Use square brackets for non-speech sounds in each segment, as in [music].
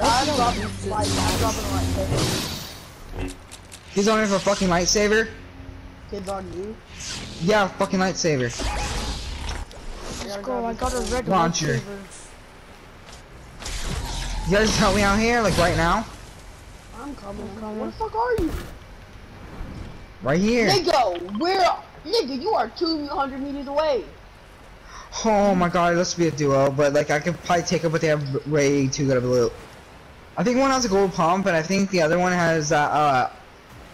I'm dropping like I'm dropping a lightsaber. He's on here for fucking lightsaber. Kids on you. Yeah, fucking lightsaber. Let's go. I got a red Launcher. lightsaber. You guys help me out here, like right now? I'm coming. I'm coming. Where the fuck are you? Right here. Nigga, where? Nigga, you are 200 meters away. Oh my god, let's be a duo, but like I could probably take it, but they have way too good of a loot. I think one has a gold pump, and I think the other one has that. Uh,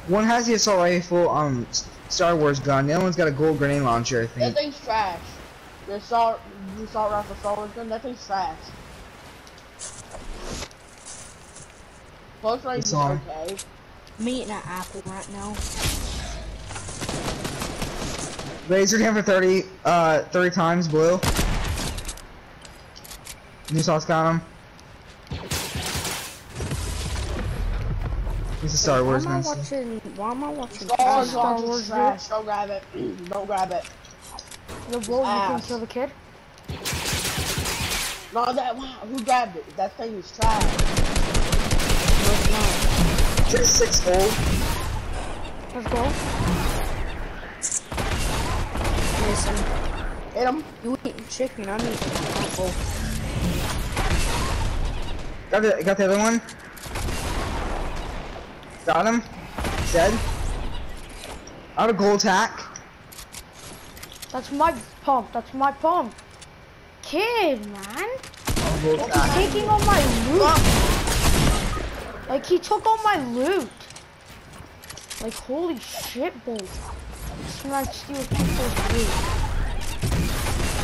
one has the assault rifle, um, Star Wars gun. The other one's got a gold grenade launcher, I think. That thing's trash. The assault, the assault rifle, Star Wars gun. That thing's trash. Close range It's is okay. I'm eating an apple right now. Laser him for 30, uh, 30 times blue. New sauce got him. He's a Star Wars why am I man. watching? Why am I watching Star Wars Star Wars trash. Don't grab it. [clears throat] Don't grab it. The wolf you can ah. kill the kid. No, that wow, who grabbed it? That thing is trash. No, it's not. Six, six gold. Let's go. Listen, Hit him. you eating chicken? I'm eating apple. Got the, got the other one. Got him. Dead. Out of gold tack. That's my pump. That's my pump. Kid, man. He's taking all my loot. Like he took all my loot. Like holy shit, bro. Can I steal people's loot?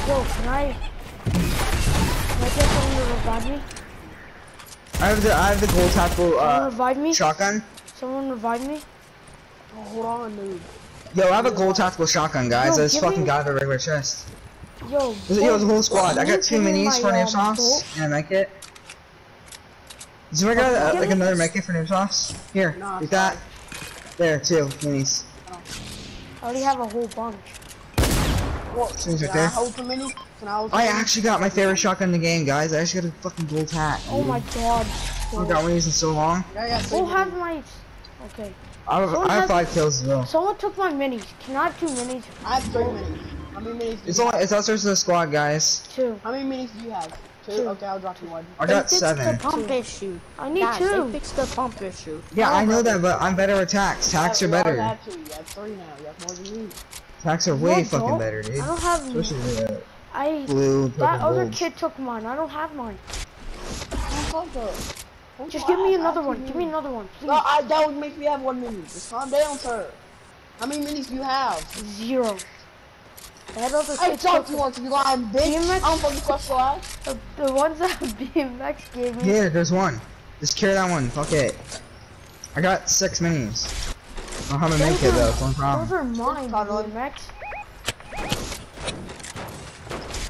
Yo, can I? Can I get someone to revive me? I have the I have the gold tackle uh revive me? shotgun. Someone revive me? Oh, hold on, dude. Yo, I have a gold tactical shotgun, guys. Yo, I just give fucking me- got the regular chest. Yo, There's, yo, the whole squad. I got two minis my, for new um, sauce bolt? and a med kit. Does anyone got Oh, uh, like another med kit for new sauce? Here, Nah, take that. There, two minis. I already have a whole bunch. What? Seems Can right I there. hold for mini? Can I hold for I mini? actually got my favorite shotgun in the game, guys. I actually got a fucking gold hat. Oh my god. I haven't got one of these in so long. Yeah, I got three Who has my... Okay. I have, I have five kills as well. Someone took my minis. Can I have two minis? I have three minis. How many minis do It's you only have? it's us versus the squad, guys. Two. How many minis do you have? Two? Two. Okay, I'll drop you one. I got they fixed seven. the pump issue. I need Guys, two. they fixed the pump issue. Yeah, I know Oh, that, but I'm better with tax. Tax Yeah, are we all better. have two. You have three now. You have more than me. Tax are way I fucking don't. better, dude. I don't have... Especially the I... blue, That other gold. kid took mine. I don't have mine. Fuck up. Don't Just you give me I another one. Give me another one, please. No, I, that would make me have one mini. Just calm down, sir. How many minis do you have? Zero. That other I kid talked took to you once, you lying bitch. DMX? I don't fucking trust your ass. the, the ones that [laughs] BMX gave me. Here, there's one. Just carry that one. Fuck it. I got six minis. I don't have a med Those kit are- though. It's one Those are mine, Cuddling. BMX.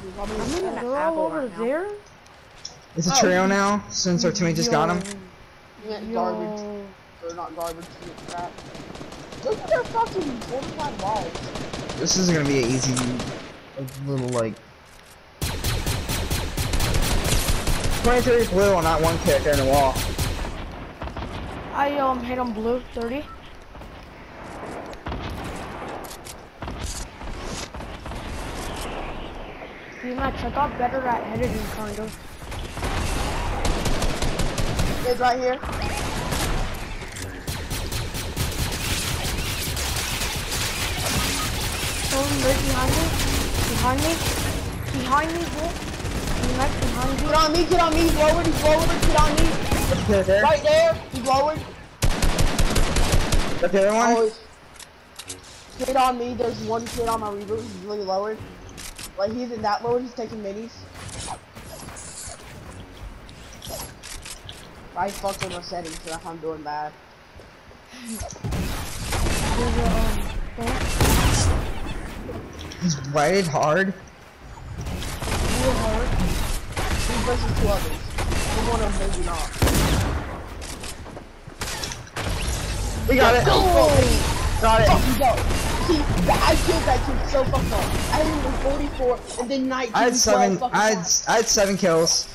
You want me I'm to- in an all over right now. there. It's a Oh. trio now since our teammate just got him. Garbage. Or not garbage, crap. Look at their fucking 45 balls. This isn't gonna be an easy, little like. 23 blue on that one kick in the wall. I um hit on blue 30. BMX, I got better at editing kind of. Kids right here. Someone right behind me. Behind me. Behind me, bro. BMX behind me. Get on me, get on me, he's lowered, he's lowered, get on me. Okay, there. Right there, he's lowered. Got the other one. Always. Kid on me, there's one kid on my reboot, he's really lowered. Like, he's in that lowered, he's taking minis. I fucked with my settings, so I'm doing bad. There's a thing. He's whited hard. Real hard. He versus two others. One of them maybe not. We got it. Oh! Got it. Fucking go! See, I killed that kid so fucking hard. I hit him with 44 and then 19. I had seven. 12 I had. I had seven kills.